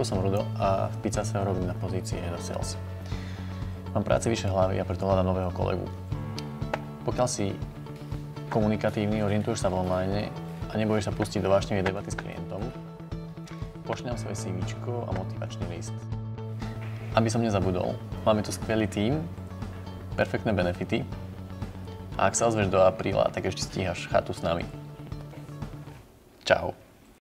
Slovensku som Rudo a v Pizza sa robím na pozícii Head of Sales. Mám práci vyše hlavy a preto hľadám nového kolegu. Pokiaľ si komunikatívny, orientuješ sa v online a nebudeš sa pustiť do vášnevej debaty s klientom, pošľam svoje CV a motivačný list. Aby som nezabudol, máme tu skvelý tím, perfektné benefity a ak sa ozveš do apríla, tak ešte stíhaš chatu s nami. Čau.